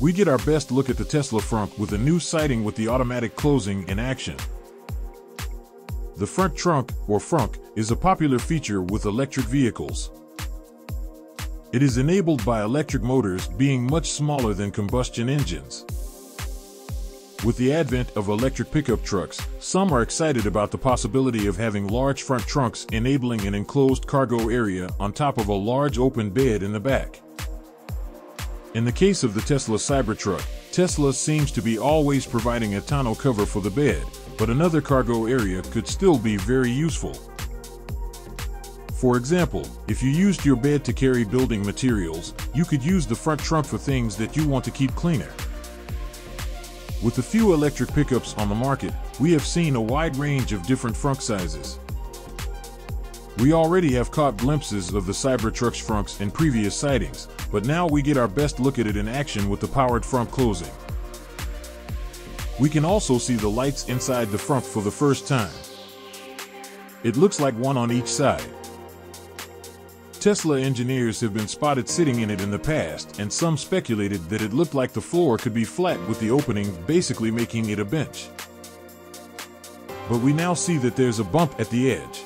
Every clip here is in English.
we get our best look at the Tesla frunk with a new sighting with the automatic closing in action. The front trunk, or frunk, is a popular feature with electric vehicles. It is enabled by electric motors being much smaller than combustion engines. With the advent of electric pickup trucks, some are excited about the possibility of having large front trunks enabling an enclosed cargo area on top of a large open bed in the back. In the case of the Tesla Cybertruck, Tesla seems to be always providing a tonneau cover for the bed, but another cargo area could still be very useful. For example, if you used your bed to carry building materials, you could use the front trunk for things that you want to keep cleaner. With the few electric pickups on the market, we have seen a wide range of different frunk sizes. We already have caught glimpses of the Cybertruck's frunks in previous sightings, but now we get our best look at it in action with the powered frunk closing. We can also see the lights inside the frunk for the first time. It looks like one on each side. Tesla engineers have been spotted sitting in it in the past, and some speculated that it looked like the floor could be flat with the opening basically making it a bench. But we now see that there's a bump at the edge.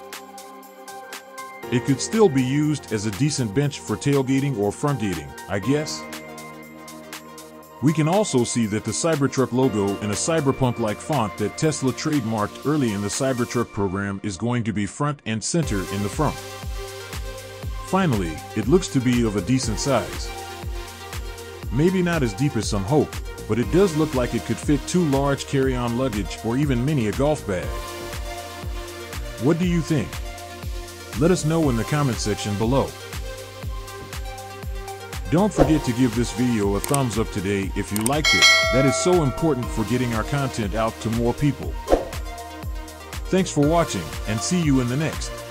It could still be used as a decent bench for tailgating or frunkgating, I guess. We can also see that the Cybertruck logo in a cyberpunk-like font that Tesla trademarked early in the Cybertruck program is going to be front and center in the frunk. Finally, it looks to be of a decent size. Maybe not as deep as some hope, but it does look like it could fit two large carry-on luggage or even mini a golf bag. What do you think? Let us know in the comment section below. Don't forget to give this video a thumbs up today if you liked it, that is so important for getting our content out to more people. Thanks for watching, and see you in the next.